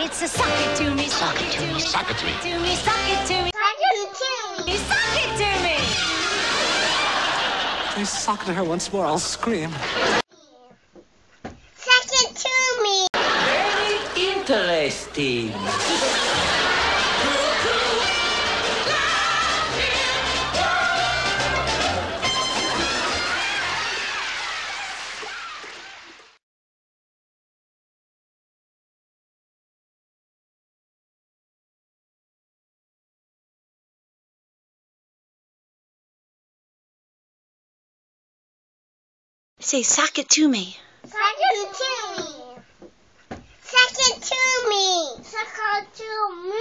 It's a suck it to me, Suck it to me, suck it to me. to me, suck it to me, Suck it to me. suck it to me. Please suck to her once more, I'll scream. Suck it to me. Very interesting. Say, suck it to me. Suck it to me. Suck it to me. Suck it to me.